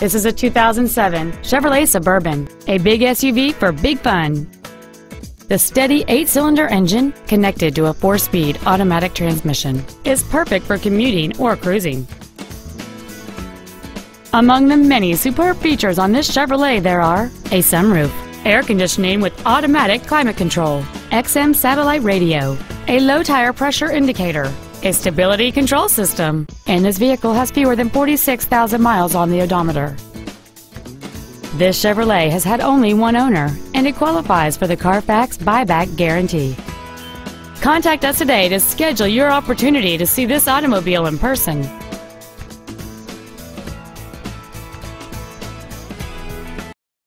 This is a 2007 Chevrolet Suburban, a big SUV for big fun. The steady eight-cylinder engine, connected to a four-speed automatic transmission, is perfect for commuting or cruising. Among the many superb features on this Chevrolet there are a sunroof, air conditioning with automatic climate control, XM satellite radio, a low tire pressure indicator, a stability control system, and this vehicle has fewer than 46,000 miles on the odometer. This Chevrolet has had only one owner, and it qualifies for the Carfax buyback guarantee. Contact us today to schedule your opportunity to see this automobile in person.